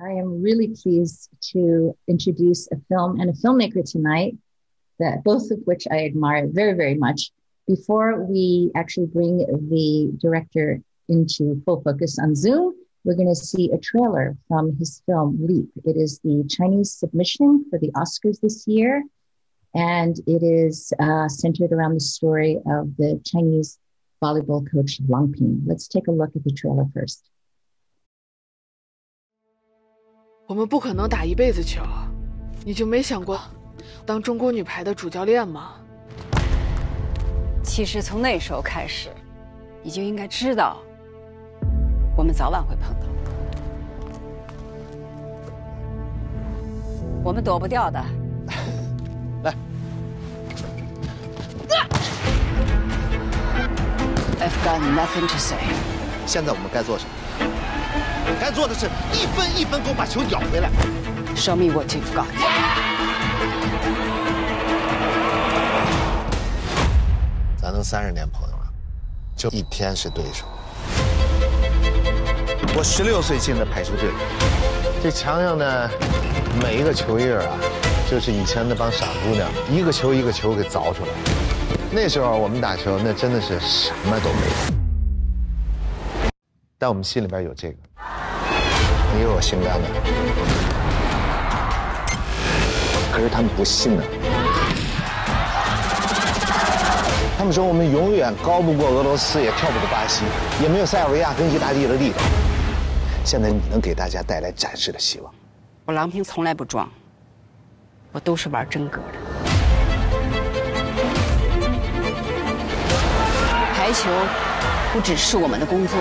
I am really pleased to introduce a film and a filmmaker tonight, that both of which I admire very, very much. Before we actually bring the director into full focus on Zoom, we're going to see a trailer from his film Leap. It is the Chinese submission for the Oscars this year, and it is uh, centered around the story of the Chinese volleyball coach Lang Ping. Let's take a look at the trailer first. 我们不可能打一辈子球，你就没想过当中国女排的主教练吗？其实从那时候开始，你就应该知道，我们早晚会碰到，我们躲不掉的。来，I've got nothing to say。现在我们该做什么？该做的是一分一分给我把球咬回来。Show me what you've got。咱都三十年朋友了，就一天是对手。我十六岁进的排球队，这墙上呢，每一个球印啊，就是以前那帮傻姑娘一个球一个球给凿出来。那时候我们打球，那真的是什么都没有，但我们心里边有这个。你有我心肝的，可是他们不信呢。他们说我们永远高不过俄罗斯，也跳不过巴西，也没有塞尔维亚跟意大利的力量。现在你能给大家带来展示的希望。我郎平从来不装，我都是玩真格的。排球不只是我们的工作。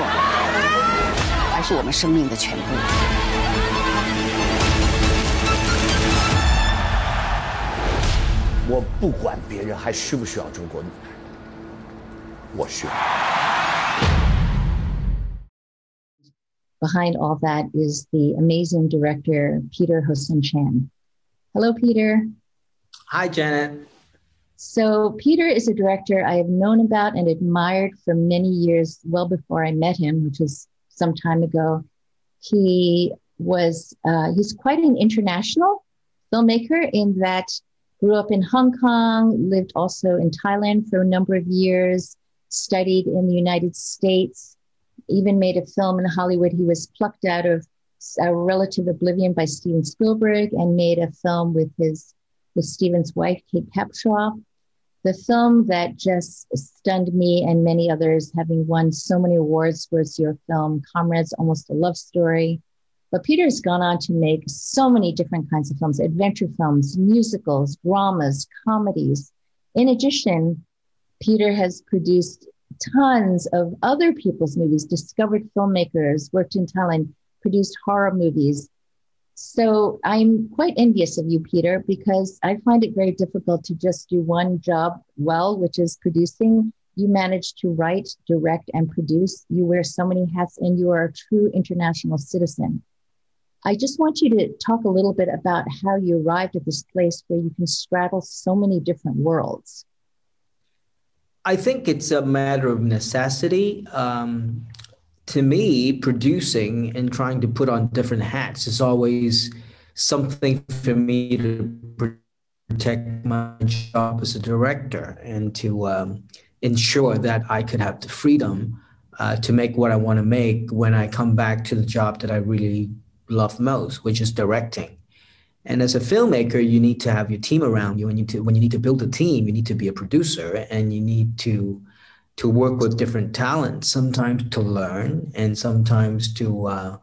Behind all that is the amazing director Peter Ho-Sun Chan. Hello, Peter. Hi, Janet. So, Peter is a director I have known about and admired for many years, well before I met him, which was some time ago. He was uh, he's quite an international filmmaker in that grew up in Hong Kong, lived also in Thailand for a number of years, studied in the United States, even made a film in Hollywood. He was plucked out of a relative oblivion by Steven Spielberg and made a film with his with Steven's wife, Kate Capshaw, the film that just stunned me and many others, having won so many awards, was your film Comrades, Almost a Love Story. But Peter's gone on to make so many different kinds of films adventure films, musicals, dramas, comedies. In addition, Peter has produced tons of other people's movies, discovered filmmakers, worked in Thailand, produced horror movies, so I'm quite envious of you, Peter, because I find it very difficult to just do one job well, which is producing. You manage to write, direct, and produce. You wear so many hats, and you are a true international citizen. I just want you to talk a little bit about how you arrived at this place where you can straddle so many different worlds. I think it's a matter of necessity. Um, to me, producing and trying to put on different hats is always something for me to protect my job as a director and to um, ensure that I could have the freedom uh, to make what I want to make when I come back to the job that I really love most, which is directing. And as a filmmaker, you need to have your team around you. And you to, when you need to build a team, you need to be a producer and you need to to work with different talents, sometimes to learn and sometimes to uh,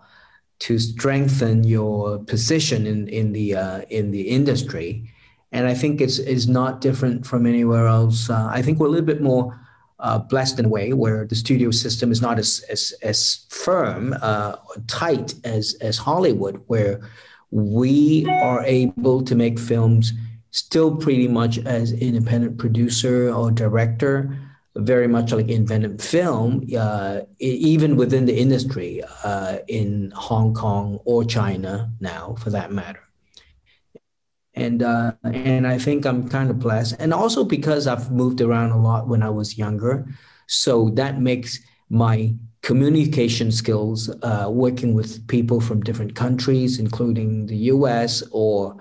to strengthen your position in in the uh, in the industry. And I think it's is not different from anywhere else. Uh, I think we're a little bit more uh, blessed in a way where the studio system is not as as as firm, uh, tight as as Hollywood, where we are able to make films still pretty much as independent producer or director very much like invented film, uh, even within the industry uh, in Hong Kong or China now, for that matter. And uh, and I think I'm kind of blessed, and also because I've moved around a lot when I was younger, so that makes my communication skills, uh, working with people from different countries, including the US or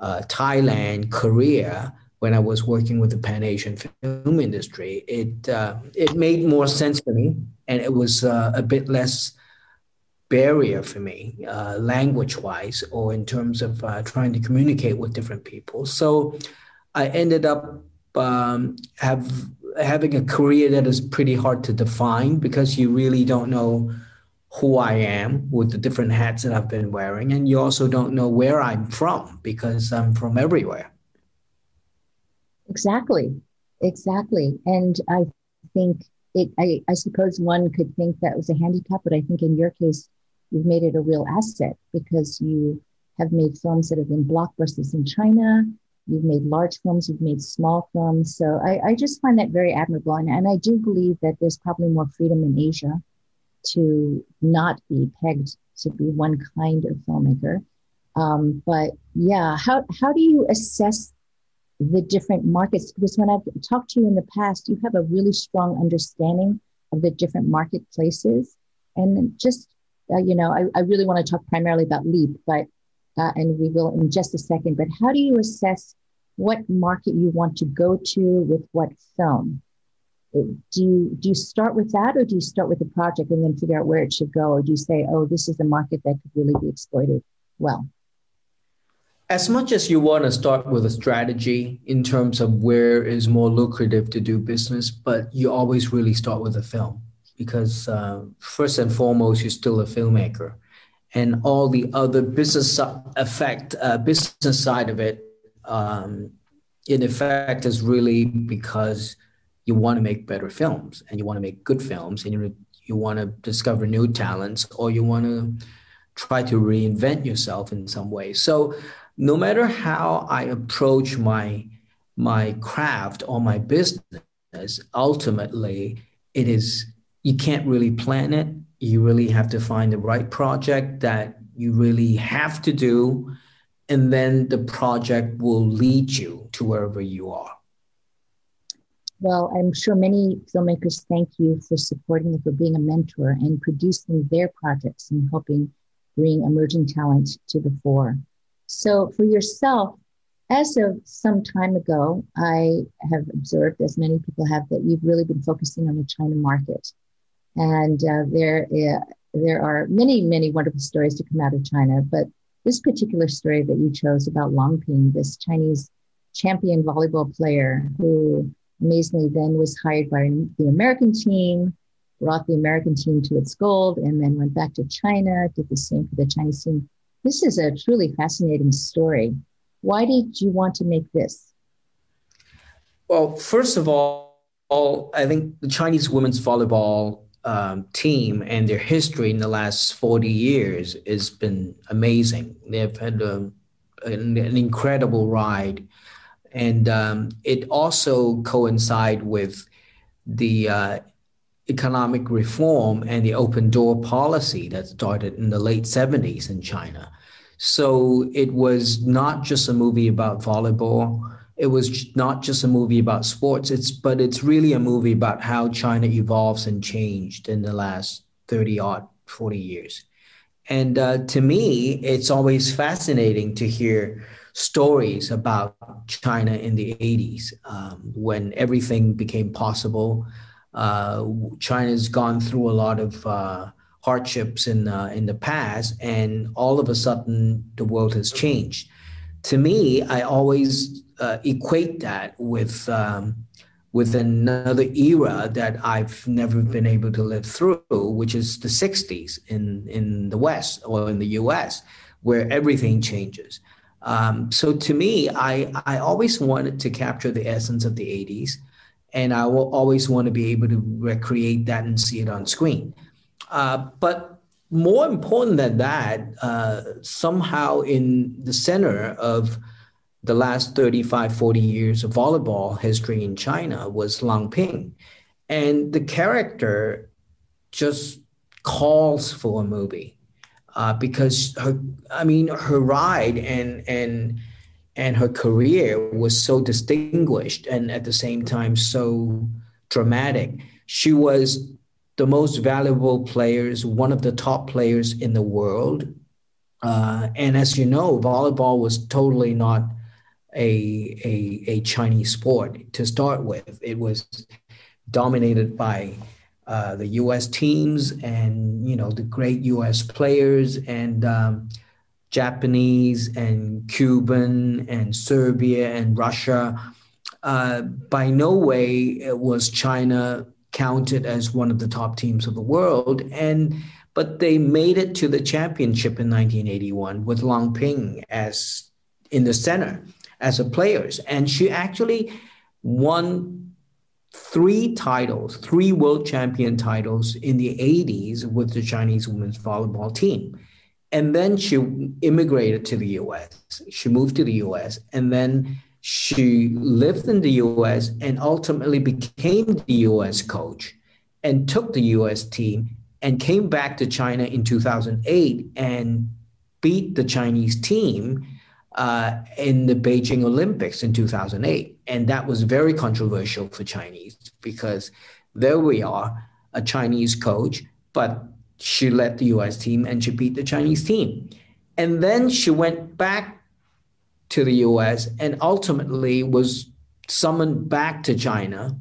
uh, Thailand, Korea, when I was working with the Pan Asian film industry, it, uh, it made more sense for me and it was uh, a bit less barrier for me, uh, language wise, or in terms of uh, trying to communicate with different people. So I ended up um, have having a career that is pretty hard to define because you really don't know who I am with the different hats that I've been wearing, and you also don't know where I'm from because I'm from everywhere. Exactly, exactly, and I think it. I, I suppose one could think that was a handicap, but I think in your case, you've made it a real asset because you have made films that have been blockbusters in China. You've made large films, you've made small films. So I, I just find that very admirable. And, and I do believe that there's probably more freedom in Asia to not be pegged to be one kind of filmmaker. Um, but yeah, how, how do you assess the different markets? Because when I've talked to you in the past, you have a really strong understanding of the different marketplaces. And just uh, you know, I, I really want to talk primarily about LEAP, but uh, and we will in just a second. But how do you assess what market you want to go to with what film? Do you do you start with that, or do you start with the project and then figure out where it should go, or do you say, oh, this is the market that could really be exploited well? As much as you want to start with a strategy in terms of where is more lucrative to do business, but you always really start with a film because uh, first and foremost, you're still a filmmaker, and all the other business effect, uh, business side of it, um, in effect, is really because you want to make better films and you want to make good films and you you want to discover new talents or you want to try to reinvent yourself in some way. So, no matter how I approach my my craft or my business, ultimately it is you can't really plan it. You really have to find the right project that you really have to do. And then the project will lead you to wherever you are. Well, I'm sure many filmmakers thank you for supporting them, for being a mentor and producing their projects and helping bring emerging talent to the fore. So, for yourself, as of some time ago, I have observed, as many people have, that you've really been focusing on the China market. And uh, there, uh, there are many, many wonderful stories to come out of China. But this particular story that you chose about Lang Ping, this Chinese champion volleyball player who amazingly then was hired by the American team, brought the American team to its gold, and then went back to China, did the same for the Chinese team. This is a truly fascinating story. Why did you want to make this? Well, first of all, I think the Chinese women's volleyball um, team and their history in the last 40 years has been amazing. They've had a, an, an, incredible ride. And um, it also coincide with the uh, economic reform and the open door policy that started in the late 70s in China. So it was not just a movie about volleyball. It was not just a movie about sports. It's but it's really a movie about how china evolves and changed in the last 30 odd 40 years. And uh, to me it's always fascinating to hear stories about china in the 80s um, when everything became possible china's gone through a lot of uh, hardships in, uh, in the past and all of a sudden the world has changed to me i always uh, equate that with um, with another era that I've never been able to live through, which is the '60s in in the West or in the U.S., where everything changes. Um, so to me, I I always wanted to capture the essence of the '80s, and I will always want to be able to recreate that and see it on screen. Uh, but more important than that, uh, somehow in the center of the last 35, 40 years of volleyball history in China was Lang Ping. And the character just calls for a movie uh, because her, I mean, her ride and, and, and her career was so distinguished and at the same time so dramatic. She was the most valuable players, one of the top players in the world. Uh, and as you know, volleyball was totally not a, a, a Chinese sport to start with. It was dominated by uh, the U.S. teams and you know the great U.S. players and um, Japanese and Cuban and Serbia and Russia. Uh, by no way was China counted as one of the top teams of the world, and but they made it to the championship in 1981 with Lang Ping as in the center as a players, and she actually won three titles, three world champion titles in the 80s with the Chinese women's volleyball team. And then she immigrated to the US. She moved to the US and then she lived in the US and ultimately became the US coach and took the US team and came back to China in 2008 and beat the Chinese team uh, in the Beijing Olympics in 2008. And that was very controversial for Chinese because there we are, a Chinese coach, but she led the US team and she beat the Chinese team. And then she went back to the US and ultimately was summoned back to China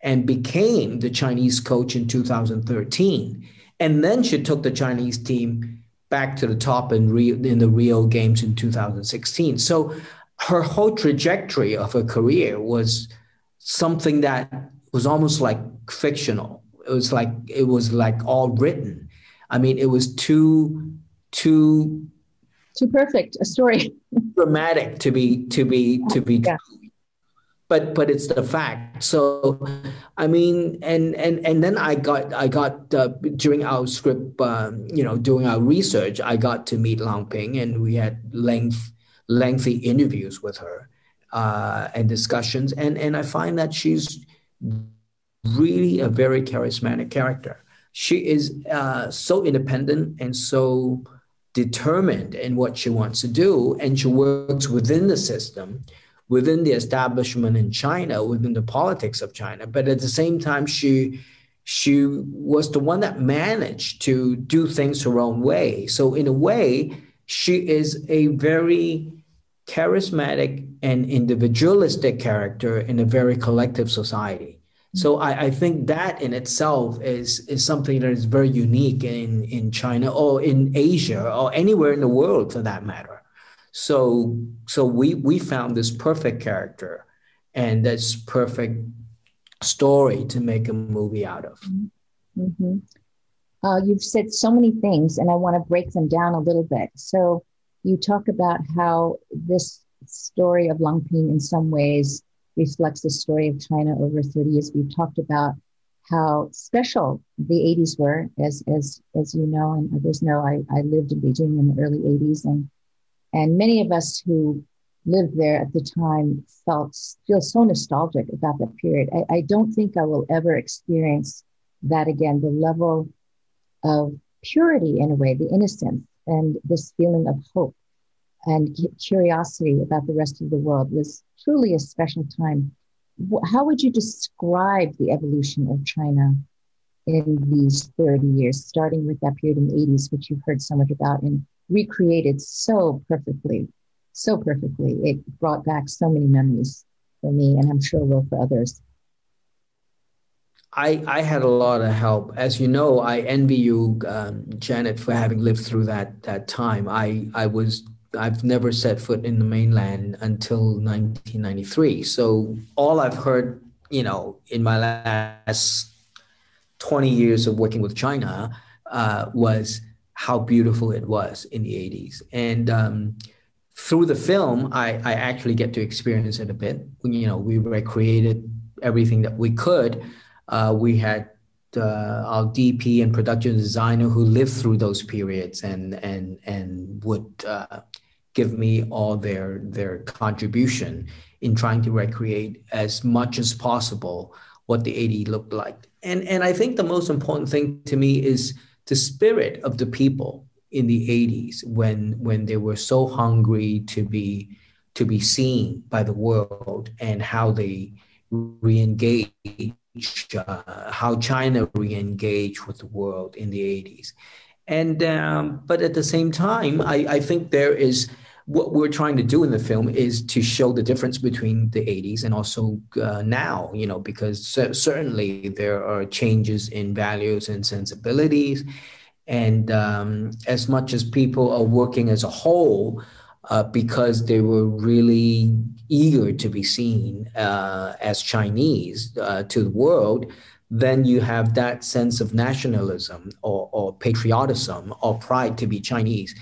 and became the Chinese coach in 2013. And then she took the Chinese team back to the top in, Rio, in the Rio Games in 2016. So her whole trajectory of her career was something that was almost like fictional. It was like it was like all written. I mean, it was too too too perfect a story. dramatic to be to be to be yeah. but but it's the fact. So i mean and and and then i got i got uh, during our script um, you know doing our research i got to meet lang ping and we had length lengthy interviews with her uh, and discussions. And and i find that she's really a very charismatic character she is uh, so independent and so determined in what she wants to do and she works within the system within the establishment in China, within the politics of China. But at the same time, she she was the one that managed to do things her own way. So in a way, she is a very charismatic and individualistic character in a very collective society. So I, I, think that in itself is is something that is very unique in, in China or in Asia or anywhere in the world for that matter. So so we we found this perfect character and this perfect story to make a movie out of. Mm-hmm. Uh, you've said so many things, and I want to break them down a little bit. So you talk about how this story of Lang Ping in some ways reflects the story of China over 30 years. We've talked about how special the 80s were, as as as you know and others know. I, I lived in Beijing in the early 80s, and and many of us who lived there at the time felt feel so nostalgic about that period. I, I don't think I will ever experience that again. The level of purity, in a way, the innocence, and this feeling of hope and curiosity about the rest of the world was truly a special time. How would you describe the evolution of China in these 30 years, starting with that period in the 80s, which you've heard so much about, and recreated so perfectly, so perfectly. It brought back so many memories for me, and I'm sure will for others. I, I had a lot of help. As you know, I envy you, um, Janet, for having lived through that that time. I I was I've never set foot in the mainland until 1993. So all I've heard, you know, in my last 20 years of working with China uh, was how beautiful it was in the 80s. And um, through the film, I, I actually get to experience it a bit. You know, we recreated everything that we could. Uh, we had uh, our DP and production designer who lived through those periods and and and would uh, give me all their their contribution in trying to recreate as much as possible what the 80 looked like. And and I think the most important thing to me is the spirit of the people in the 80s when when they were so hungry to be to be seen by the world and how they re-engage uh, how China re-engaged with the world in the 80s. And um, but at the same time, I, I think there is what we're trying to do in the film is to show the difference between the 80s and also uh, now, you know, because certainly there are changes in values and sensibilities. And um, as much as people are working as a whole, uh, because they were really eager to be seen uh, as Chinese uh, to the world, then you have that sense of nationalism or, or patriotism or pride to be Chinese.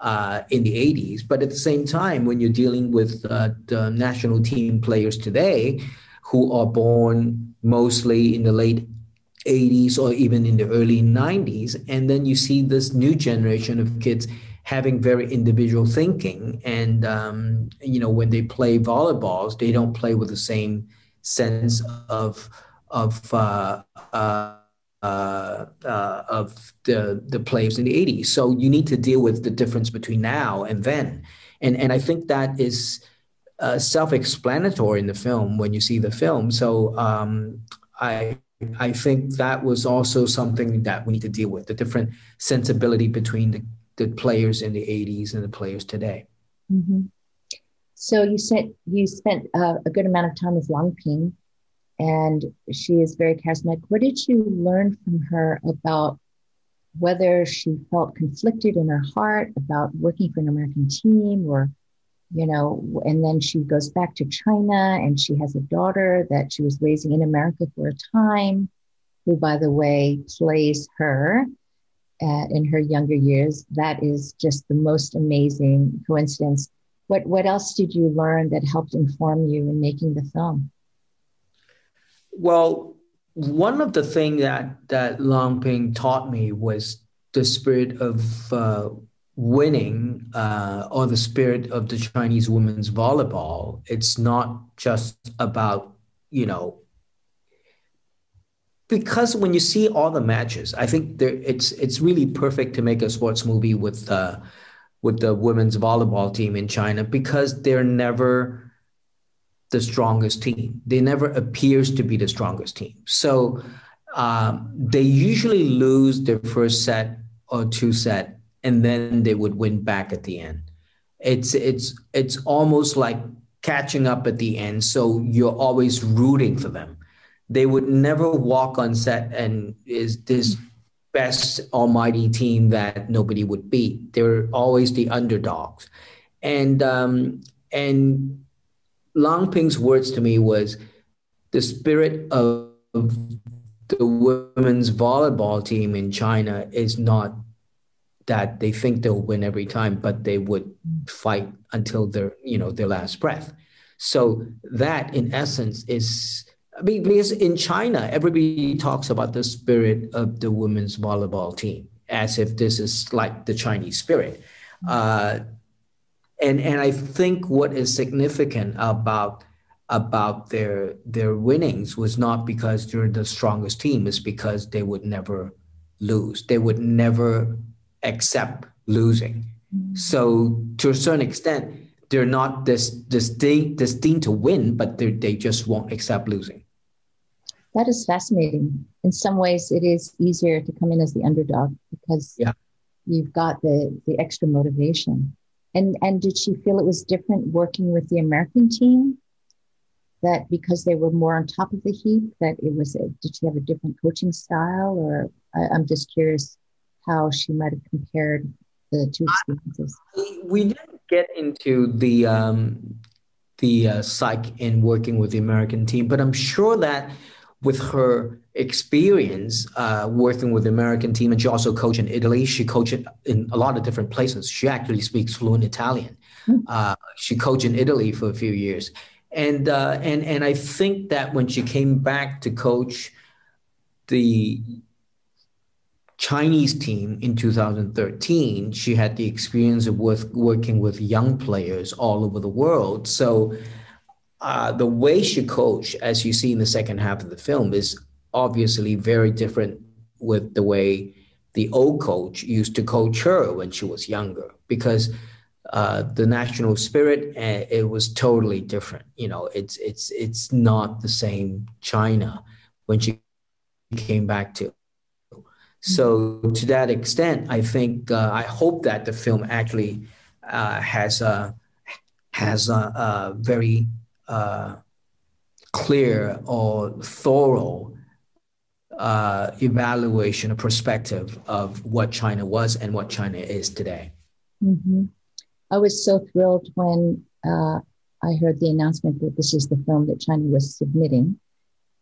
Uh, in the 80s. But at the same time, when you're dealing with uh, the national team players today who are born mostly in the late 80s or even in the early 90s, and then you see this new generation of kids having very individual thinking. And, um, you know, when they play volleyballs, they don't play with the same sense of, of, uh, uh, uh, of the the players in the 80s. So you need to deal with the difference between now and then, and and I think that is uh, self-explanatory in the film when you see the film. So um, I I think that was also something that we need to deal with the different sensibility between the, the players in the 80s and the players today. Mm-hmm. So you said you spent uh, a good amount of time with Lang Ping and she is very charismatic. What did you learn from her about whether she felt conflicted in her heart about working for an American team or, you know, and then she goes back to China and she has a daughter that she was raising in America for a time, who, by the way, plays her uh, in her younger years. That is just the most amazing coincidence. What, what else did you learn that helped inform you in making the film? Well, one of the things that that Lang Ping taught me was the spirit of uh, winning uh, or the spirit of the Chinese women's volleyball. It's not just about you know because when you see all the matches, I think there it's it's really perfect to make a sports movie with uh, with the women's volleyball team in China because they're never the strongest team. They never appears to be the strongest team. So um, they usually lose their first set or two set, and then they would win back at the end. It's it's it's almost like catching up at the end. So you're always rooting for them. They would never walk on set and is this best almighty team that nobody would beat. They're always the underdogs, and um, and Lang Ping's words to me was the spirit of the women's volleyball team in China is not that they think they'll win every time, but they would fight until their you know their last breath. So that, in essence, is I mean, because in China, everybody talks about the spirit of the women's volleyball team as if this is like the Chinese spirit. Uh, and and I think what is significant about about their their winnings was not because they're the strongest team, it's because they would never lose. They would never accept losing. So to a certain extent, they're not this destined destined to win, but they they just won't accept losing. That is fascinating. In some ways, it is easier to come in as the underdog because yeah. you've got the the extra motivation. And and did she feel it was different working with the American team? That because they were more on top of the heap, that it was. A, did she have a different coaching style, or I, I'm just curious how she might have compared the two experiences. We didn't get into the um, the uh, psych in working with the American team, but I'm sure that with her experience uh, working with the American team, and she also coached in Italy. She coached in a lot of different places. She actually speaks fluent Italian. Hmm. Uh, she coached in Italy for a few years, and uh, and and I think that when she came back to coach the Chinese team in 2013, she had the experience of with, working with young players all over the world. So uh, the way she coached, as you see in the second half of the film, is obviously very different with the way the old coach used to coach her when she was younger because uh, the national spirit uh, it was totally different you know it's it's it's not the same china when she came back to. So to that extent, I think uh, I hope that the film actually uh, has a has a, a very uh, clear or thorough uh, evaluation, a perspective of what China was and what China is today. Mm-hmm. I was so thrilled when uh, I heard the announcement that this is the film that China was submitting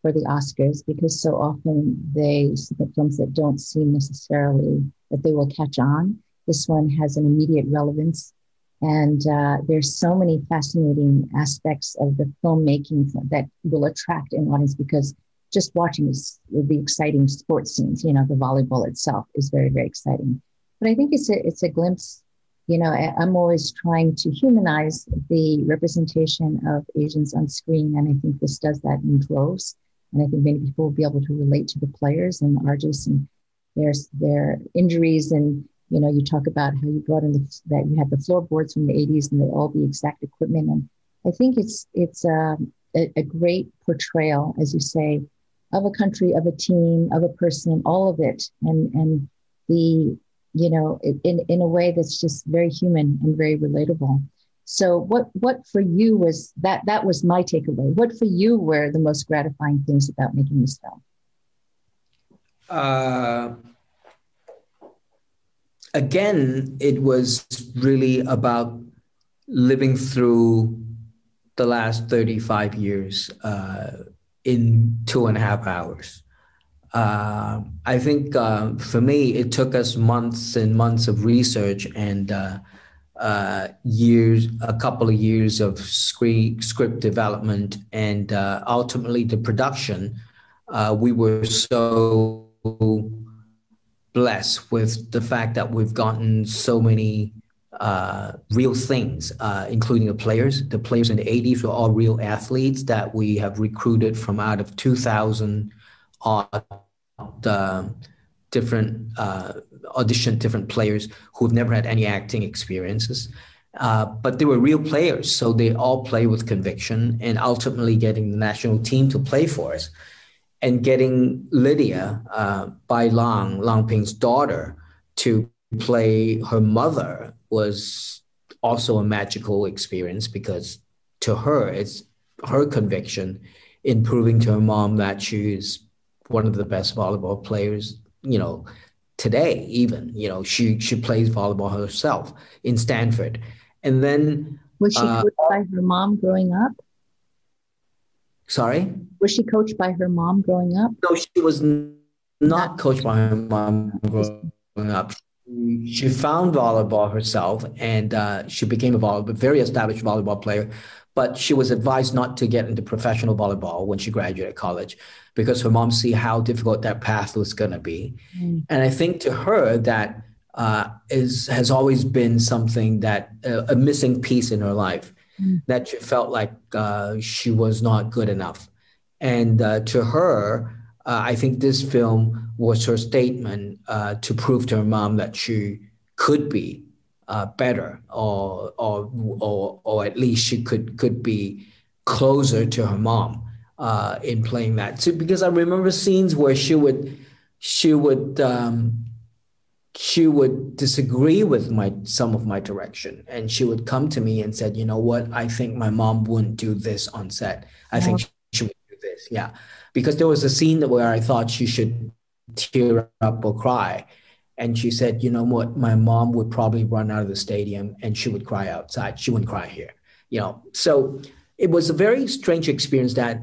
for the Oscars because so often they submit films that don't seem necessarily that they will catch on. This one has an immediate relevance. And uh, there's so many fascinating aspects of the filmmaking that will attract an audience because just watching this, the exciting sports scenes, you know, the volleyball itself is very, very exciting. But I think it's a, it's a glimpse, you know, I'm always trying to humanize the representation of Asians on screen. And I think this does that in droves. And I think many people will be able to relate to the players and Arjus and their, their injuries. And, you know, you talk about how you brought in the, that you had the floorboards from the 80s and they all the exact equipment. And I think it's, it's um, a, a great portrayal, as you say, of a country, of a team, of a person, all of it. And, and the, you know, in, in a way that's just very human and very relatable. So what what for you was that that was my takeaway. What for you were the most gratifying things about making this film? Uh, again, it was really about living through the last 35 years uh, in two and a half hours. Uh, I think uh, for me, it took us months and months of research and uh, uh, years, a couple of years of script, script development, and uh, ultimately the production. We were so blessed with the fact that we've gotten so many uh, real things, uh, including the players. The players in the 80s were all real athletes that we have recruited from out of 2,000 odd different uh, audition different players who've never had any acting experiences. Uh, but they were real players, so they all play with conviction, and ultimately getting the national team to play for us, and getting Lydia uh, Bai Lang, Lang Ping's daughter, to play her mother was also a magical experience because to her it's her conviction in proving to her mom that she's one of the best volleyball players you know, today even, you know, she she plays volleyball herself in Stanford. And then was she uh, by her mom growing up? Sorry? Was she coached by her mom growing up? No, she was not coached by her mom growing up. She found volleyball herself and uh, she became a volleyball, very established volleyball player. But she was advised not to get into professional volleyball when she graduated college because her mom see how difficult that path was going to be. Mm. And I think to her that uh, is has always been something that uh, a missing piece in her life mm. that she felt like uh, she was not good enough. And uh, to her, uh, I think this film was her statement uh, to prove to her mom that she could be better, or, or or or at least she could could be closer to her mom uh, in playing that too, because I remember scenes where she would she would um, she would disagree with my some of my direction, and she would come to me and said, "You know what? I think my mom wouldn't do this on set. I think she would do this." Yeah, because there was a scene where I thought she should tear up or cry. And she said, you know what, my mom would probably run out of the stadium and she would cry outside. She wouldn't cry here. You know, so it was a very strange experience that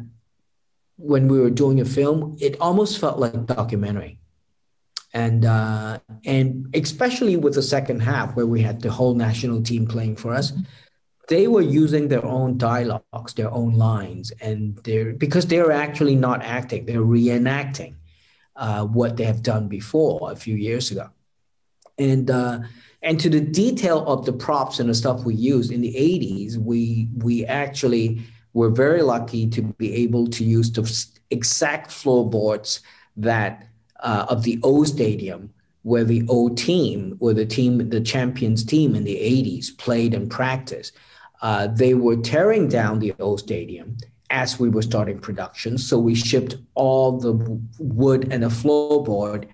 when we were doing a film, it almost felt like documentary. And uh, and especially with the second half where we had the whole national team playing for us, they were using their own dialogues, their own lines, and they're because they're actually not acting, they're reenacting uh, what they have done before a few years ago. And uh, and to the detail of the props and the stuff we used in the 80s, we we actually we're very lucky to be able to use the exact floorboards that uh, of the O Stadium where the O team, where the team, the champions team in the 80s played and practiced. Uh, they were tearing down the O Stadium as we were starting production. So we shipped all the wood and the floorboard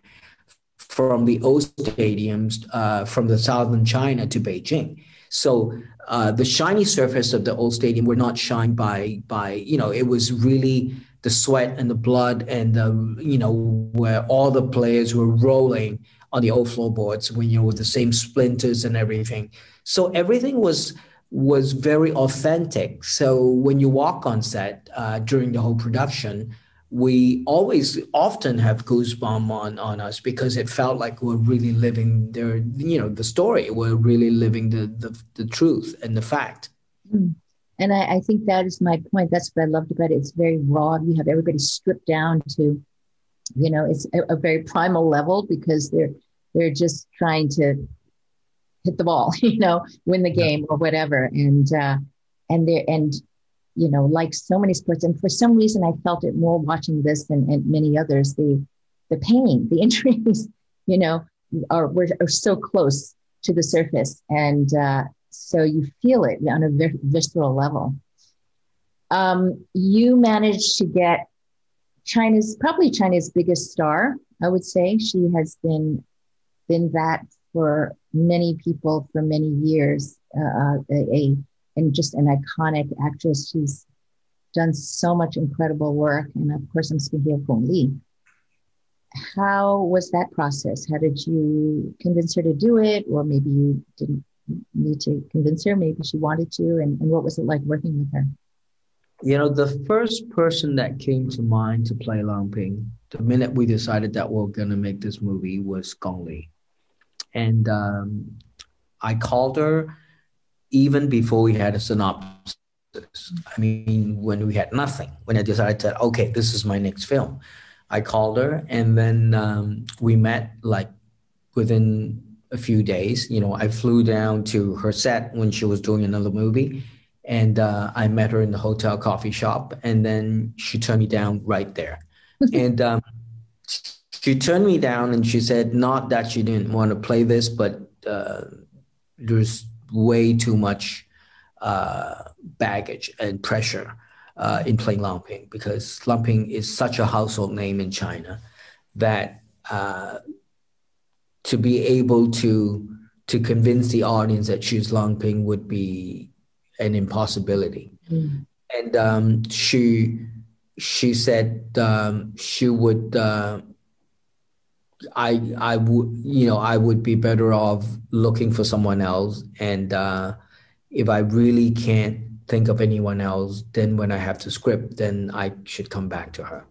from the old stadiums uh, from the southern China to Beijing. So uh, the shiny surface of the old stadium were not shined by by you know it was really the sweat and the blood and the you know where all the players were rolling on the old floorboards when you know with the same splinters and everything. So everything was was very authentic. So when you walk on set uh, during the whole production, we always often have goosebumps on, on us because it felt like we're really living their you know the story we're really living the the, the truth and the fact mm. And I, I, think that is my point. That's what i loved about it. It's very raw. You have everybody stripped down to you know it's a, a very primal level because they're they're just trying to hit the ball you know win the game or whatever. And uh and they and you know, like so many sports. And for some reason, I felt it more watching this than and many others. The the pain, the injuries, you know, are were, are so close to the surface, and uh, so you feel it on a visceral level. Um, you managed to get China's probably China's biggest star. I would say she has been been that for many people for many years. Uh, a, and just an iconic actress. She's done so much incredible work. And of course, I'm speaking of Gong Li. How was that process? How did you convince her to do it? Or maybe you didn't need to convince her, maybe she wanted to. And, and what was it like working with her? You know, the first person that came to mind to play Lang Ping, the minute we decided that we are going to make this movie, was Gong Li. And um, I called her even before we had a synopsis. I mean, when we had nothing, when I decided that, okay, this is my next film, I called her and then um, we met like within a few days. You know, I flew down to her set when she was doing another movie and uh, I met her in the hotel coffee shop and then she turned me down right there. and um, she turned me down and she said, not that she didn't want to play this, but uh, there's way too much uh, baggage and pressure uh, in playing Lang Ping because Lang Ping is such a household name in China that uh, to be able to to convince the audience that she's Lang Ping would be an impossibility. Mm. And um, she she said um, she would uh, I I would you know I would be better off looking for someone else, and uh, if I really can't think of anyone else, then when I have the script, then I should come back to her.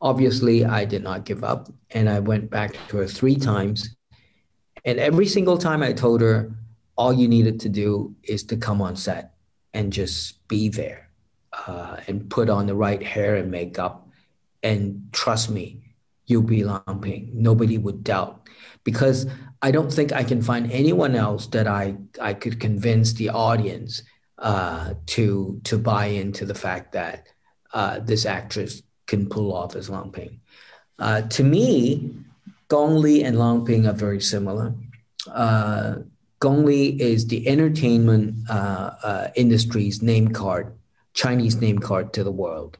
Obviously, I did not give up, and I went back to her three times, and every single time I told her, all you needed to do is to come on set and just be there, uh, and put on the right hair and makeup, and trust me you'll be Lang Ping. Nobody would doubt because I don't think I can find anyone else that I, I could convince the audience uh, to to buy into the fact that uh, this actress can pull off as Lang Ping. Uh, to me, Gong Li and Lang Ping are very similar. Uh, Gong Li is the entertainment uh, uh, industry's name card, Chinese name card to the world,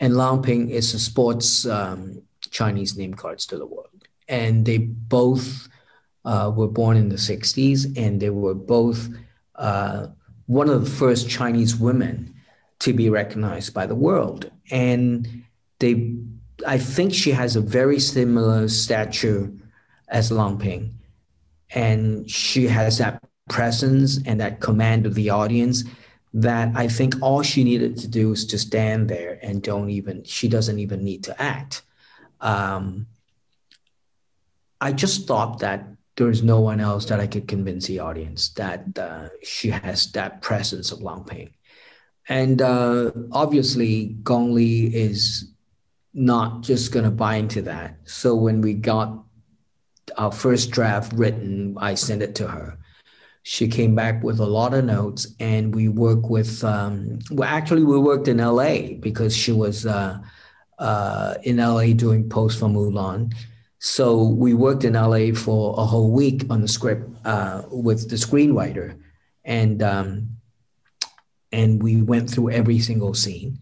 and Lang Ping is a sports um, Chinese name cards to the world. And they both uh, were born in the 60s, and they were both uh, one of the first Chinese women to be recognized by the world. And they, I think she has a very similar stature as Lang Ping. And she has that presence and that command of the audience that I think all she needed to do is to stand there and don't even, she doesn't even need to act um, I just thought that there's no one else that I could convince the audience that uh, she has that presence of Lang Ping. And uh, obviously, Gong Li is not just going to buy into that. So when we got our first draft written, I sent it to her. She came back with a lot of notes, and we worked with. Um, well, actually, we worked in L.A. because she was uh, uh, in LA doing post for Mulan. So we worked in LA for a whole week on the script uh, with the screenwriter, and um, and we went through every single scene.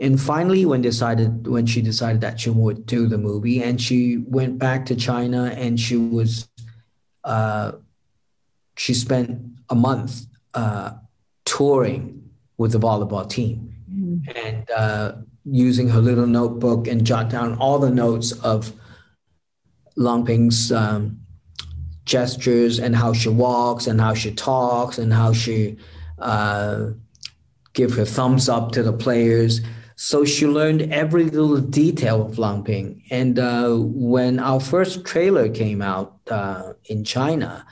And finally, when decided when she decided that she would do the movie, and she went back to China, and she was, uh, she spent a month uh, touring with the volleyball team, mm-hmm. and uh, using her little notebook and jot down all the notes of Lang Ping's um, gestures and how she walks and how she talks and how she uh, give her thumbs up to the players. So she learned every little detail of Lang Ping. And uh, when our first trailer came out uh, in China,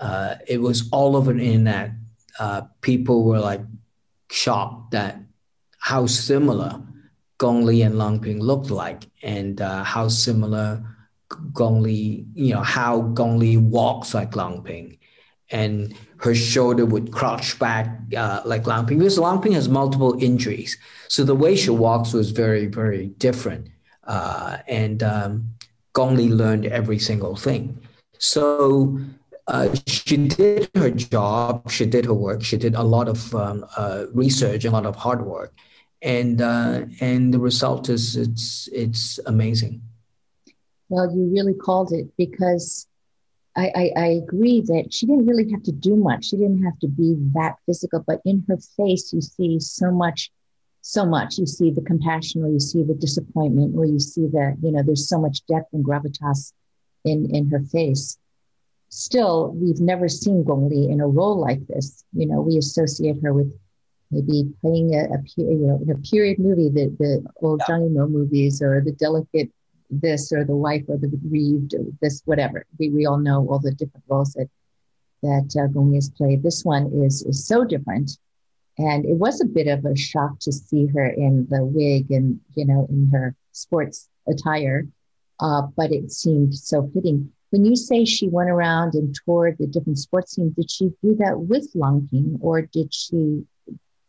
uh, it was all over the internet. Uh, people were like shocked that how similar Gong Li and Lang Ping looked like, and uh, how similar Gong Li, you know, how Gong Li walks like Lang Ping, and her shoulder would crouch back uh, like Lang Ping because Lang Ping has multiple injuries. So the way she walks was very, very different. Uh, and um, Gong Li learned every single thing. So uh, she did her job, she did her work, she did a lot of um, uh, research, a lot of hard work, and uh, and the result is it's it's amazing. Well, you really called it because I, I, I, agree that she didn't really have to do much. She didn't have to be that physical, but in her face, you see so much, so much. You see the compassion, or you see the disappointment, or you see the, you know, there's so much depth and gravitas in, in her face. Still, we've never seen Gong Li in a role like this. You know, we associate her with maybe playing a, a you know, in a period movie, the, the old yeah. Zhang Yimou movies, or the delicate this or the wife or the bereaved or this whatever. We, we all know all the different roles that that uh, Gong has played. This one is is so different, and it was a bit of a shock to see her in the wig and you know in her sports attire, uh, but it seemed so fitting. When you say she went around and toured the different sports teams, did she do that with Lang Ping or did she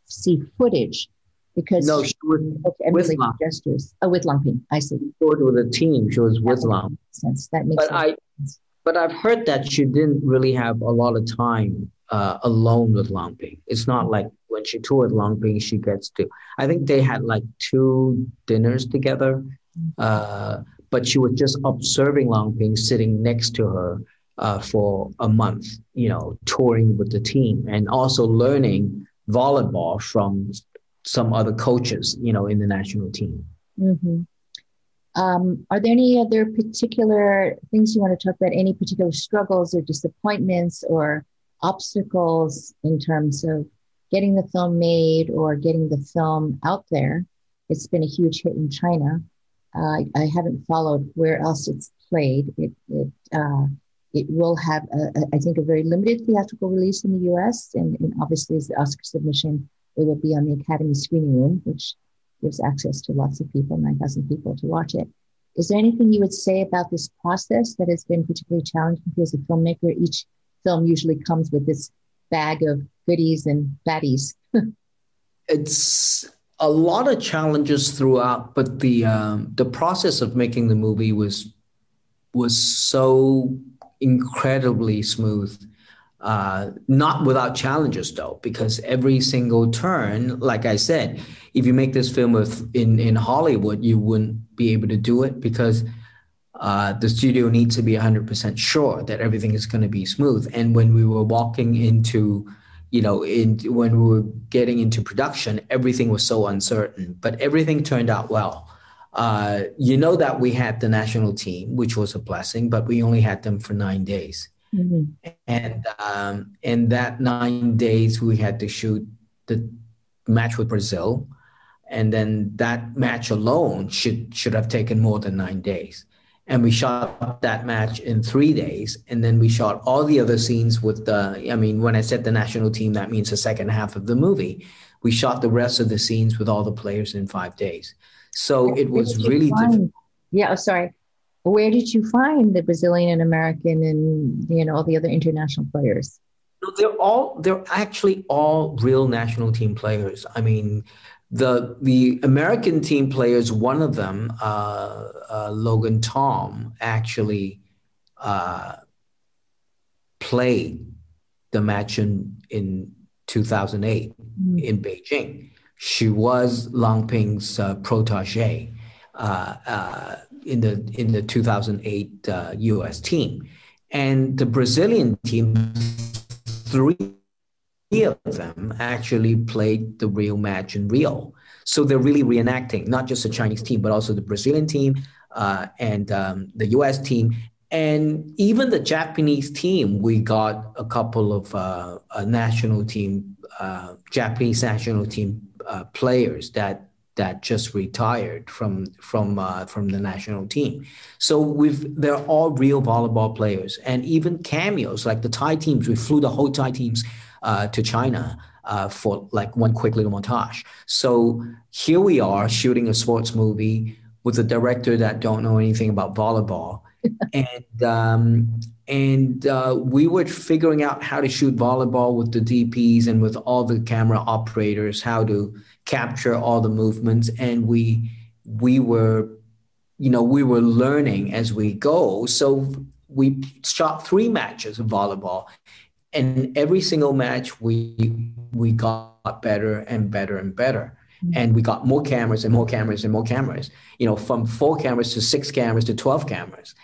see footage because no, she was with Lang. gestures. Oh, with Lang Ping, I see. She with a team. She was with Lang. Sense that makes but sense. I, but I've heard that she didn't really have a lot of time uh, alone with Lang Ping. It's not like when she toured Lang Ping, she gets to. I think they had like two dinners together, uh, but she was just observing Lang Ping sitting next to her uh, for a month. You know, touring with the team and also learning volleyball from some other coaches, you know, in the national team. Mm-hmm. Um, are there any other particular things you want to talk about? Any particular struggles or disappointments or obstacles in terms of getting the film made or getting the film out there? It's been a huge hit in China. Uh, I haven't followed where else it's played. It it uh, it will have, a, a, I think, a very limited theatrical release in the U.S. and, and obviously, as the Oscar submission it will be on the Academy screening room, which gives access to lots of people, 9,000 people to watch it. Is there anything you would say about this process that has been particularly challenging for you as a filmmaker? Each film usually comes with this bag of goodies and baddies. it's a lot of challenges throughout, but the um, the process of making the movie was was so incredibly smooth uh, not without challenges though, because every single turn, like I said, if you make this film with, in in Hollywood, you wouldn't be able to do it because uh, the studio needs to be 100% sure that everything is going to be smooth. And when we were walking into, you know, in when we were getting into production, everything was so uncertain, but everything turned out well. Uh, you know that we had the national team, which was a blessing, but we only had them for nine days. Mm-hmm. And um, in that nine days, we had to shoot the match with Brazil, and then that match alone should should have taken more than nine days. And we shot that match in three days, and then we shot all the other scenes with the. I mean, when I said the national team, that means the second half of the movie. We shot the rest of the scenes with all the players in five days. So it was really difficult. Yeah, oh, sorry where did you find the Brazilian and American and you know all the other international players? they're all they're actually all real national team players. I mean, the the American team players, one of them, uh, uh, Logan Tom, actually uh, played the match in in 2008 mm-hmm. in Beijing. she was Lang Ping's uh, protege uh, uh, in the in the 2008 U.S. Uh, team, and the Brazilian team, three of them actually played the real match in Rio. So they're really reenacting not just the Chinese team, but also the Brazilian team uh, and um, the U.S. team, and even the Japanese team. We got a couple of uh, national team, uh, Japanese national team uh, players that that just retired from from uh, from the national team. So we've they're all real volleyball players, and even cameos like the Thai teams. We flew the whole Thai teams uh, to China uh, for like one quick little montage. So here we are shooting a sports movie with a director that don't know anything about volleyball, and um, and uh, we were figuring out how to shoot volleyball with the DPs and with all the camera operators, how to capture all the movements, and we we were, you know, we were learning as we go. So we shot three matches of volleyball, and every single match we we got better and better and better mm-hmm. and we got more cameras and more cameras and more cameras you know from four cameras to six cameras to 12 cameras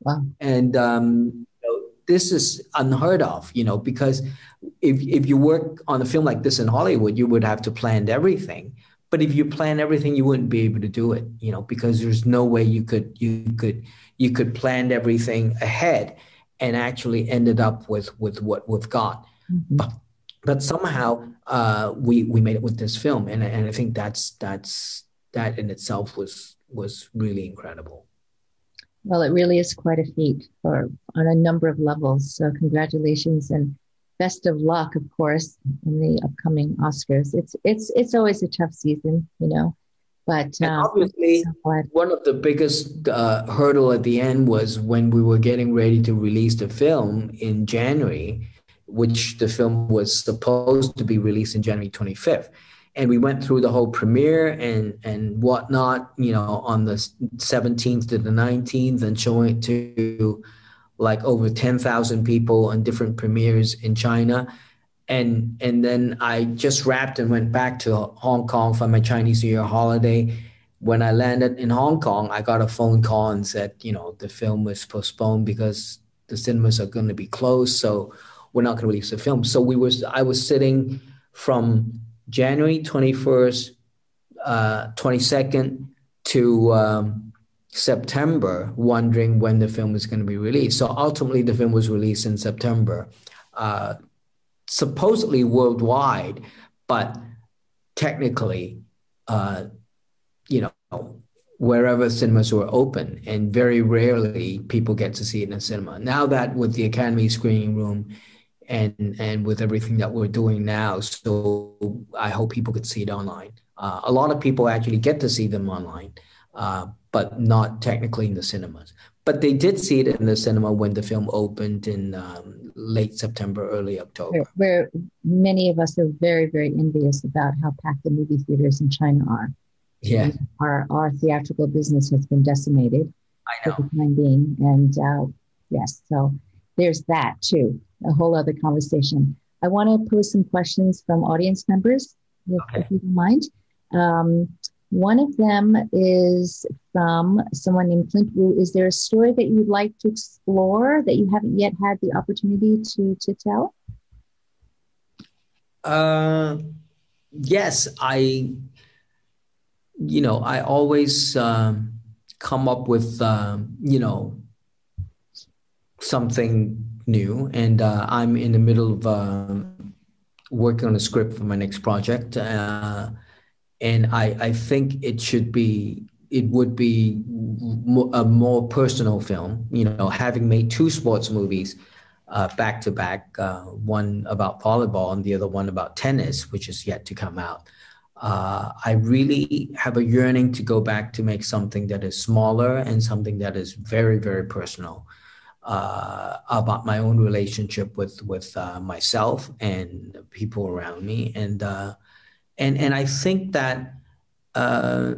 wow and um, this is unheard of you know because if, if you work on a film like this in hollywood you would have to plan everything but if you plan everything you wouldn't be able to do it you know because there's no way you could you could you could plan everything ahead and actually ended up with with what we've got. Mm-hmm. But, but somehow uh, we we made it with this film, and and I think that's that's that in itself was was really incredible. Well, it really is quite a feat for on a number of levels. So congratulations and best of luck, of course, in the upcoming Oscars. It's it's it's always a tough season, you know. But uh, obviously, one of the biggest uh, hurdle at the end was when we were getting ready to release the film in January, which the film was supposed to be released in January 25th. And we went through the whole premiere and and whatnot, you know, on the 17th to the 19th, and showing it to like over 10,000 people on different premieres in China and and then I just wrapped and went back to Hong Kong for my Chinese New Year holiday. When I landed in Hong Kong, I got a phone call and said, you know, the film was postponed because the cinemas are going to be closed, so we're not going to release the film. So we was I was sitting from January twenty first, uh, twenty second to um, September, wondering when the film was going to be released. So ultimately, the film was released in September. Uh, supposedly worldwide, but technically, uh, you know, wherever cinemas were open, and very rarely people get to see it in a cinema. Now that with the Academy screening room and and with everything that we're doing now, so I hope people could see it online. Uh, a lot of people actually get to see them online, uh, but not technically in the cinemas. But they did see it in the cinema when the film opened in um, late September, early October. Where, where, many of us are very, very envious about how packed the movie theaters in China are. Yeah. our, our theatrical business has been decimated I know. for the time being. And uh, yes, so there's that too, a whole other conversation. I want to pose some questions from audience members, if, okay. if you don't mind. Um, one of them is from someone named Clint Wu. Is there a story that you'd like to explore that you haven't yet had the opportunity to to tell? Uh, yes, I. You know, I always um, come up with um, you know something new, and uh, I'm in the middle of uh, working on a script for my next project. Uh, and I, I think it should be it would be a more personal film you know having made two sports movies uh, back to back uh, one about volleyball and the other one about tennis which is yet to come out uh, i really have a yearning to go back to make something that is smaller and something that is very very personal uh, about my own relationship with with uh, myself and people around me and uh, and and I think that uh,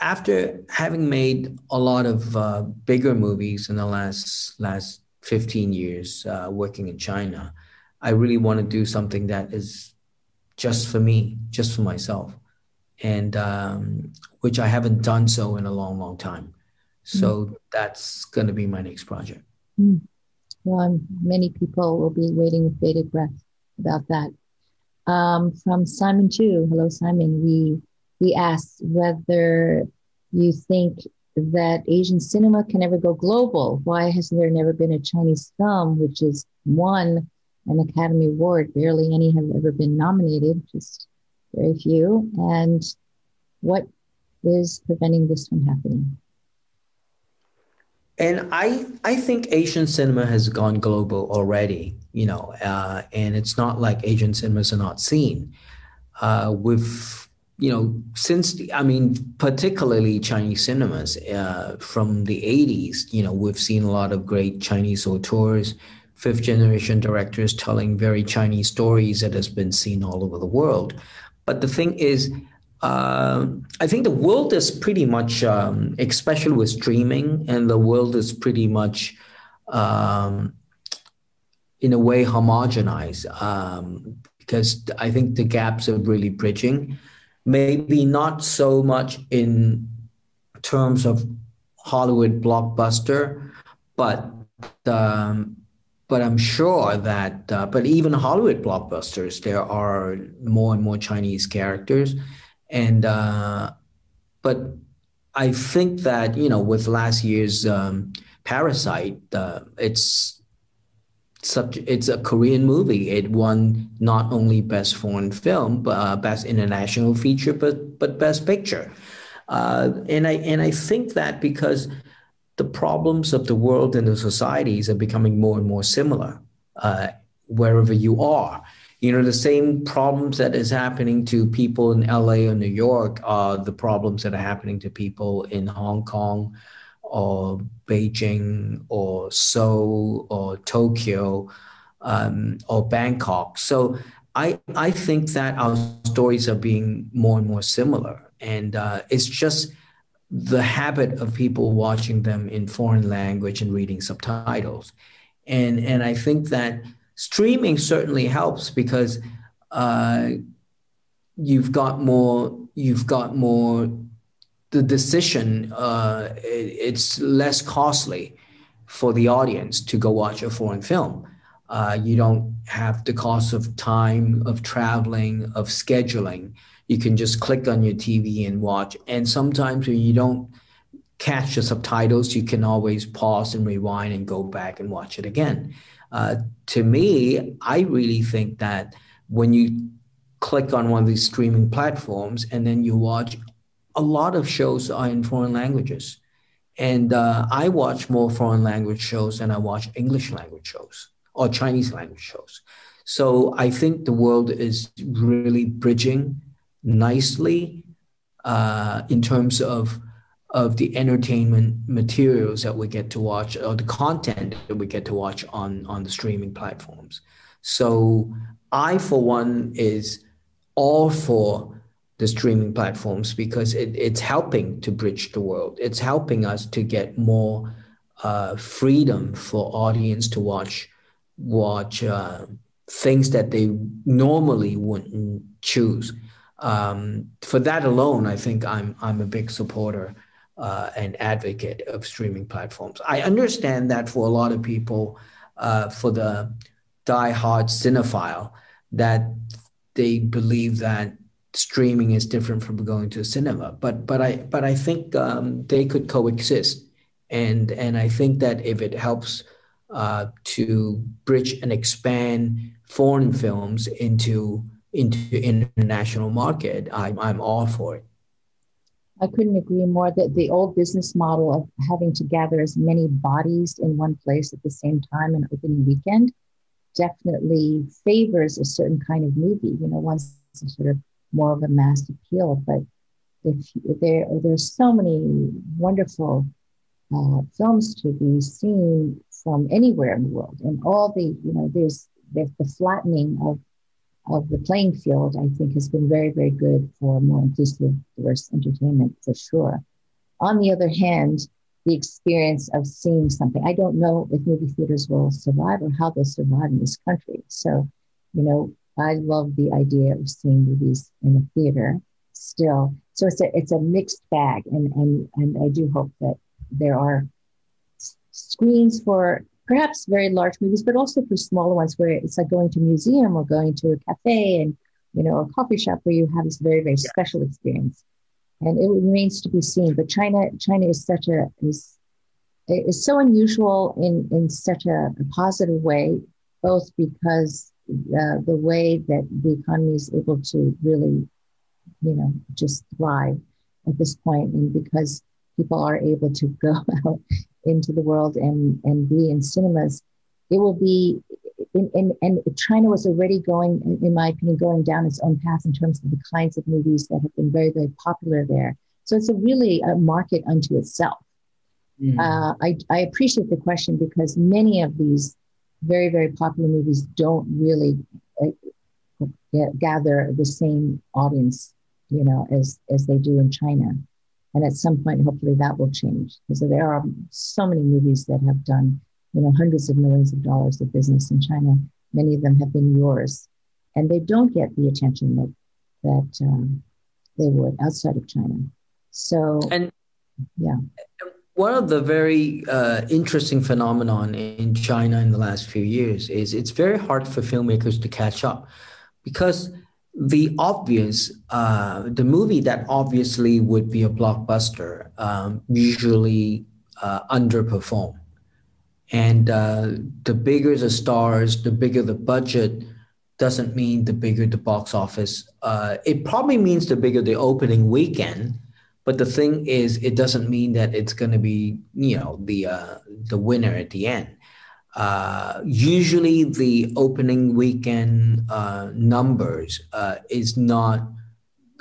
after having made a lot of uh, bigger movies in the last last 15 years uh, working in China, I really want to do something that is just for me, just for myself. and um, which I haven't done so in a long, long time. So mm. that's going to be my next project. Well, many people will be waiting with bated breath about that. Um, from Simon Chu, hello Simon. We he asks whether you think that Asian cinema can ever go global. Why has there never been a Chinese film which has won an Academy Award? Barely any have ever been nominated, just very few. And what is preventing this from happening? And I, I think Asian cinema has gone global already, you know, uh, and it's not like Asian cinemas are not seen. Uh, with you know, since I mean, particularly Chinese cinemas uh, from the '80s, you know, we've seen a lot of great Chinese auteurs, fifth generation directors telling very Chinese stories that has been seen all over the world. But the thing is, uh, I think the world is pretty much, um, especially with streaming, and the world is pretty much, um, in a way, homogenized. Um, because I think the gaps are really bridging maybe not so much in terms of Hollywood blockbuster, but um, but I'm sure that uh, but even Hollywood blockbusters there are more and more Chinese characters, and uh, but I think that you know with last year's um, Parasite, uh, it's such it's a Korean movie. It won not only best foreign film, but uh, best international feature, but but best picture. Uh, and I and I think that because the problems of the world and the societies are becoming more and more similar uh, wherever you are. You know, the same problems that is happening to people in LA or New York are the problems that are happening to people in Hong Kong, or Beijing or Seoul or Tokyo um, or Bangkok. So I, I think that our stories are being more and more similar. And uh, it's just the habit of people watching them in foreign language and reading subtitles. And, and I think that streaming certainly helps because uh, you've got more you've got more the decision uh, it, it's less costly for the audience to go watch a foreign film. Uh, you don't have the cost of time, of traveling, of scheduling. You can just click on your TV and watch. And sometimes when you don't catch the subtitles, you can always pause and rewind and go back and watch it again. Uh, to me, I really think that when you click on one of these streaming platforms and then you watch a lot of shows are in foreign languages. And uh, I watch more foreign language shows than I watch English language shows or Chinese language shows. So I think the world is really bridging nicely uh, in terms of of the entertainment materials that we get to watch or the content that we get to watch on on the streaming platforms. So I, for one, is all for the streaming platforms because it, it's helping to bridge the world. It's helping us to get more uh, freedom for audience to watch watch uh, things that they normally wouldn't choose. Um, for that alone, I think I'm I'm a big supporter uh, and advocate of streaming platforms. I understand that for a lot of people, uh, for the die-hard cinephile, that they believe that streaming is different from going to a cinema. But but I but I think um, they could coexist, and and I think that if it helps uh, to bridge and expand foreign films into into international market, I'm I'm all for it. I couldn't agree more that the old business model of having to gather as many bodies in one place at the same time and opening weekend definitely favors a certain kind of movie. You know, once sort of more of a mass appeal. But if there there's so many wonderful uh, films to be seen from anywhere in the world, and all the you know there's there's the flattening of of the playing field. I think has been very very good for more inclusive, diverse entertainment for sure. On the other hand, the experience of seeing something. I don't know if movie theaters will survive or how they'll survive in this country. So, you know, I love the idea of seeing movies in a theater. still. So it's a it's a mixed bag, and and and I do hope that there are screens for perhaps very large movies, but also for smaller ones where it's like going to a museum or going to a cafe and you know a coffee shop where you have this very very yeah. special experience. And it remains to be seen. But China China is such a is is so unusual in in such a, a positive way, both because uh, the way that the economy is able to really, you know, just thrive at this point, and because people are able to go out into the world and and be in cinemas, it will be. In, in, and China was already going, in my opinion, going down its own path in terms of the kinds of movies that have been very, very popular there. So it's a really a market unto itself. Mm. Uh, I, I appreciate the question because many of these very, very popular movies don't really uh, gather the same audience, you know, as, as they do in China. And at some point, hopefully that will change because there are so many movies that have done, you know, hundreds of millions of dollars of business in China. Many of them have been yours and they don't get the attention that, that um, they would outside of China. So, and yeah one of the very uh, interesting phenomenon in China in the last few years is it's very hard for filmmakers to catch up because the obvious, uh, the movie that obviously would be a blockbuster um, usually uh, underperform. And uh, the bigger the stars, the bigger the budget, doesn't mean the bigger the box office. Uh, it probably means the bigger the opening weekend, but the thing is, it doesn't mean that it's going to be, you know, the uh, the winner at the end. Uh, usually, the opening weekend uh, numbers uh, is not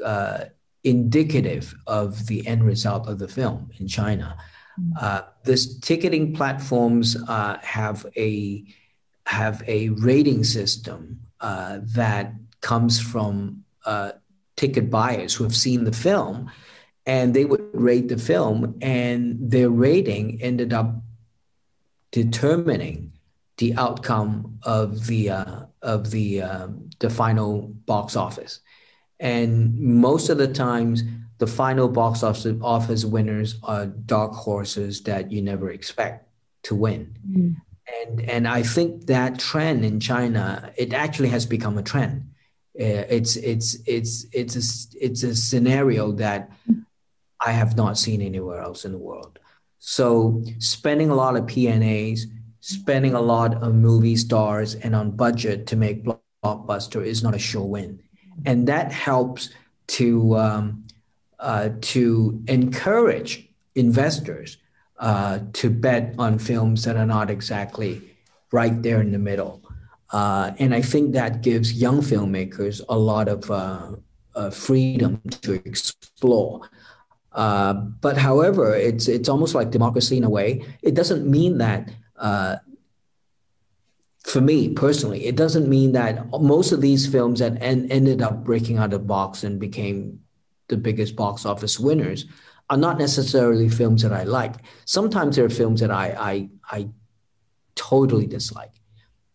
uh, indicative of the end result of the film in China. Mm-hmm. Uh, this ticketing platforms have a have a rating system that comes from ticket buyers who have seen the film and they would rate the film, and their rating ended up determining the outcome of the uh, of the uh, the final box office. And most of the times, the final box office office winners are dark horses that you never expect to win. Mm. And and I think that trend in China it actually has become a trend. Uh, it's it's it's it's a, it's a scenario that I have not seen anywhere else in the world. So spending a lot of P&As, spending a lot of movie stars and on budget to make blockbuster is not a sure win, and that helps to um, uh, to encourage investors uh, to bet on films that are not exactly right there in the middle. Uh, and I think that gives young filmmakers a lot of uh, uh, freedom to explore. Uh, but however, it's it's almost like democracy in a way. It doesn't mean that. Uh, for me personally, it doesn't mean that most of these films that en- ended up breaking out of box and became the biggest box office winners are not necessarily films that I like. Sometimes there are films that I I, I totally dislike.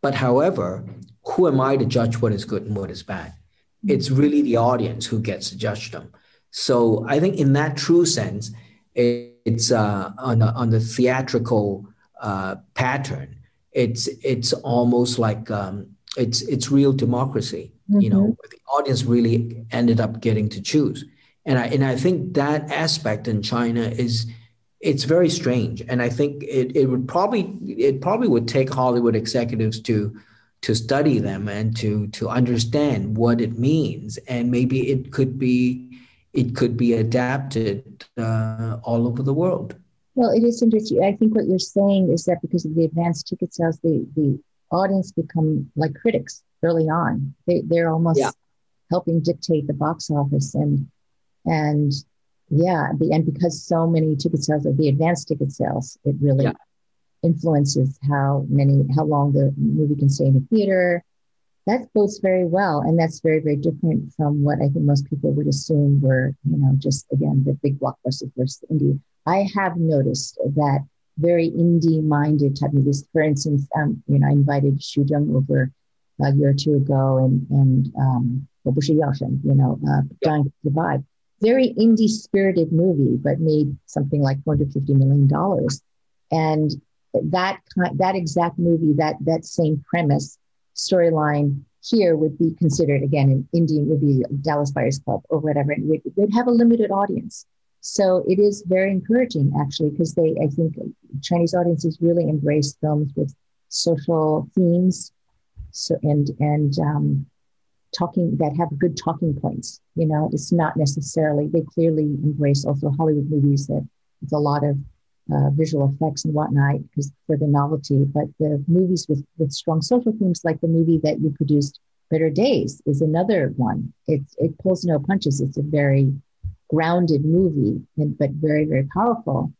But however, who am I to judge what is good and what is bad? It's really the audience who gets to judge them. So I think in that true sense, it's uh, on, a, on the theatrical uh, pattern. It's it's almost like um, it's it's real democracy. Mm-hmm. You know, the audience really ended up getting to choose, and I and I think that aspect in China is it's very strange, and I think it, it would probably it probably would take Hollywood executives to to study them and to to understand what it means, and maybe it could be it could be adapted uh, all over the world. Well, it is interesting. I think what you're saying is that because of the advanced ticket sales, the, the audience become like critics early on. They, they're almost yeah. helping dictate the box office. And, and yeah, the, and because so many ticket sales are the advanced ticket sales, it really yeah. influences how many, how long the movie can stay in the theater, that bodes very well. And that's very, very different from what I think most people would assume were, you know, just again, the big blockbusters versus indie. I have noticed that very indie minded type movies. For instance, um, you know, I invited Xu Zheng over a year or two ago and, and, um, you know, uh, Dying to Survive. very indie spirited movie, but made something like $450 million. And that that exact movie, that that same premise, storyline here would be considered again an Indian would be Dallas Buyers Club or whatever, and would, would have a limited audience. So it is very encouraging actually because they I think Chinese audiences really embrace films with social themes, so and and um, talking that have good talking points. You know, it's not necessarily they clearly embrace also Hollywood movies that with a lot of uh, visual effects and whatnot because for the novelty. But the movies with with strong social themes, like the movie that you produced, Better Days, is another one. It it pulls no punches. It's a very grounded movie, and, but very very powerful,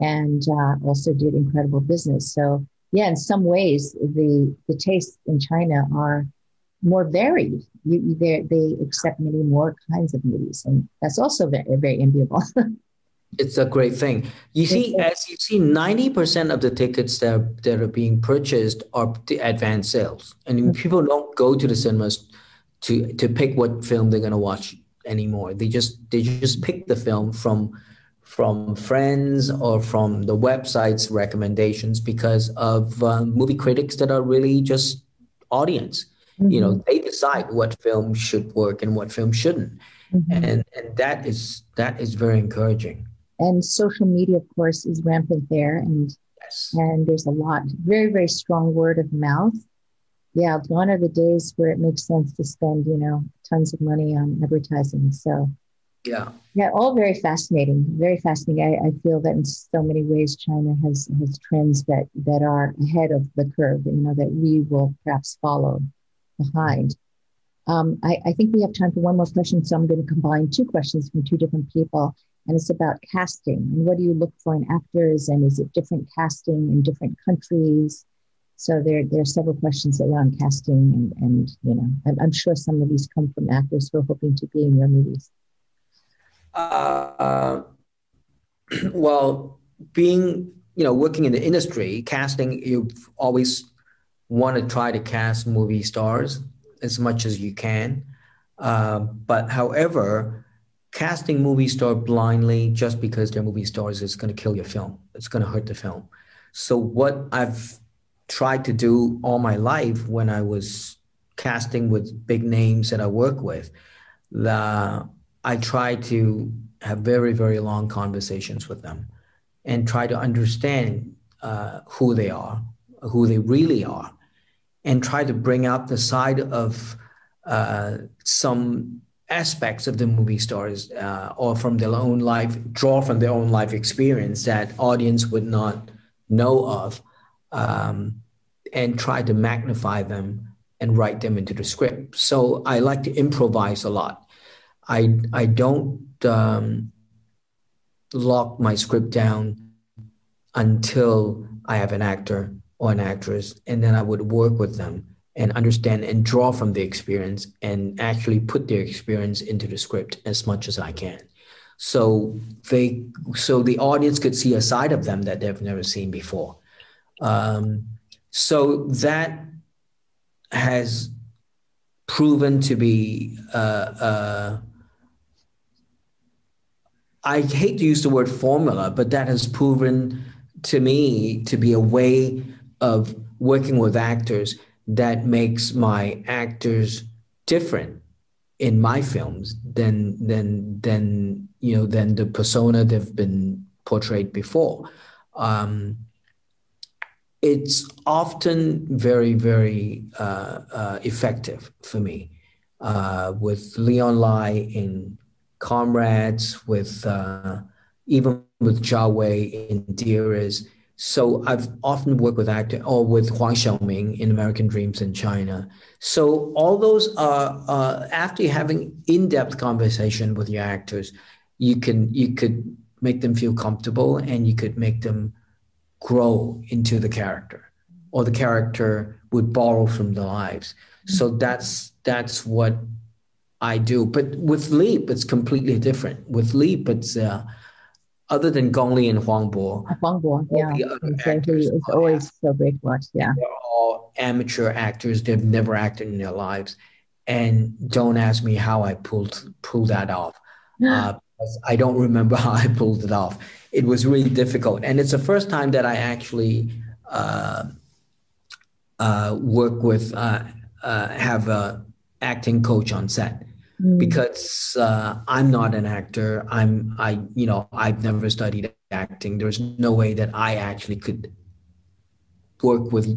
and uh, also did incredible business. So yeah, in some ways, the the tastes in China are more varied. You, they they accept many more kinds of movies, and that's also very very enviable. it's a great thing. You see, as you see, ninety percent of the tickets that are, that are being purchased are the advance sales, and mm-hmm. people don't go to the cinemas to to pick what film they're going to watch anymore. They just they just pick the film from from friends or from the website's recommendations because of uh, movie critics that are really just audience. Mm-hmm. You know, mm-hmm. they decide what film should work and what film shouldn't, mm-hmm. and and that is that is very encouraging. And social media, of course, is rampant there, and yes. and there's a lot very very strong word of mouth. Yeah, gone are the days where it makes sense to spend you know tons of money on advertising. So yeah yeah all very fascinating very fascinating I, I, feel that in so many ways china has has trends that that are ahead of the curve you know that we will perhaps follow behind um, I, I think we have time for one more question so i'm going to combine two questions from two different people and it's about casting. And what do you look for in actors? And is it different casting in different countries? So there, there are several questions around casting and, and you know I'm, I'm sure some of these come from actors who are hoping to be in your movies. Uh, well, being you know working in the industry, casting, you've always want to try to cast movie stars as much as you can. Uh, but however, casting movie star blindly just because they're movie stars is going to kill your film. It's going to hurt the film. So what I've tried to do all my life when I was casting with big names that I work with, the I try to have very, very long conversations with them and try to understand uh, who they are, who they really are, and try to bring out the side of uh, some aspects of the movie stars uh, or from their own life, draw from their own life experience that audience would not know of, um, and try to magnify them and write them into the script. So I like to improvise a lot. I I don't um, lock my script down until I have an actor or an actress, and then I would work with them and understand and draw from the experience and actually put their experience into the script as much as I can. So they so the audience could see a side of them that they've never seen before. Um, so that has proven to be uh, uh, I hate to use the word formula, but that has proven to me to be a way of working with actors that makes my actors different in my films than than than you know than the persona they've been portrayed before. Um, it's often very very uh, uh, effective for me uh, with Leon Lai in comrades, with uh, even with Zhao Wei in Dearest. So I've often worked with actor or with Huang Xiaoming in American Dreams in China. So all those are uh, after having in-depth conversation with your actors, you can you could make them feel comfortable and you could make them grow into the character, or the character would borrow from the lives. So that's that's what I do. But with Leap, it's completely different. With Leap, it's uh, other than Gong Li and Huang Bo. Huang Bo, yeah. Exactly. It's always so great to watch. Yeah. They're all amateur actors. They've never acted in their lives. And don't ask me how I pulled pulled that off. uh, I don't remember how I pulled it off. It was really difficult, and it's the first time that I actually uh, uh, work with uh, uh, have a acting coach on set mm. because uh, I'm not an actor. I'm I you know I've never studied acting. There's no way that I actually could work with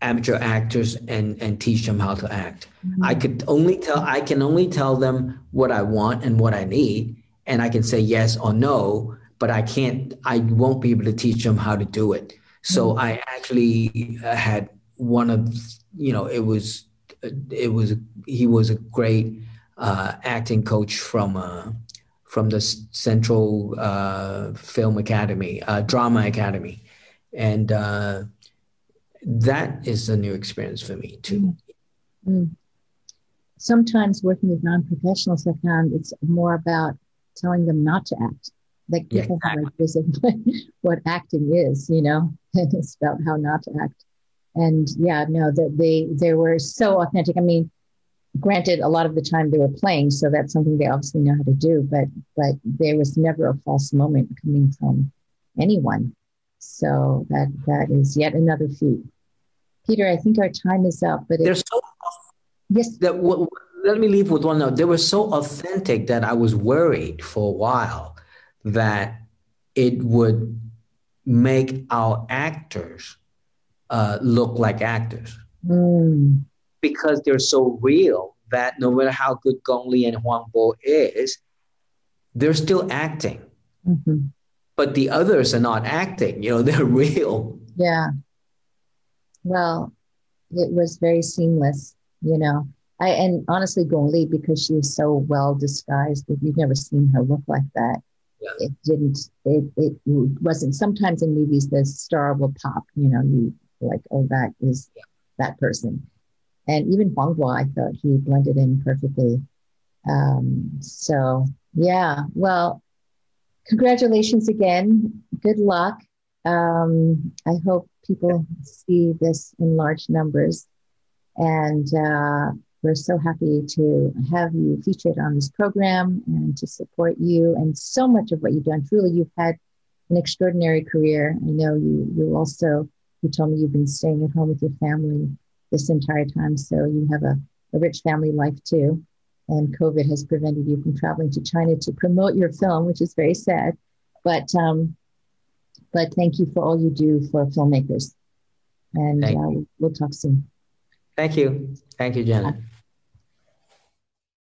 amateur actors and and teach them how to act. Mm-hmm. I could only tell I can only tell them what I want and what I need and I can say yes or no, but I can't I won't be able to teach them how to do it. So mm-hmm. I actually uh, had one of you know it was it was he was a great uh, acting coach from uh, from the Central uh, Film Academy, uh, Drama Academy, and uh, that is a new experience for me too. Mm. Sometimes working with non-professionals, I found it's more about telling them not to act. Like people yeah, exactly. have of what acting is, you know, and it's about how not to act. And yeah, no, that they they were so authentic. I mean, granted, a lot of the time they were playing, so that's something they obviously know how to do. But but there was never a false moment coming from anyone. So that that is yet another feat. Peter, I think our time is up, but they're so yes. That w- let me leave with one note. They were so authentic that I was worried for a while that it would make our actors uh, look like actors mm. Because they're so real that no matter how good Gong Li and Huang Bo is, they're still acting. Mm-hmm but the others are not acting you know they're real yeah well it was very seamless you know i and honestly gong li because she is so well disguised that you've never seen her look like that yeah. it didn't it, it wasn't sometimes in movies the star will pop you know you like oh that is yeah. that person and even Huang Bo, I thought he blended in perfectly. Um, so yeah, well, congratulations again. Good luck. Um, I hope people see this in large numbers. And uh, we're so happy to have you featured on this program and to support you and so much of what you've done. Truly, you've had an extraordinary career. I know you, you also, you told me you've been staying at home with your family this entire time. So you have a, a rich family life too and COVID has prevented you from traveling to China to promote your film, which is very sad. But um, but thank you for all you do for filmmakers, and uh, we'll talk soon. Thank you, thank you, Janet.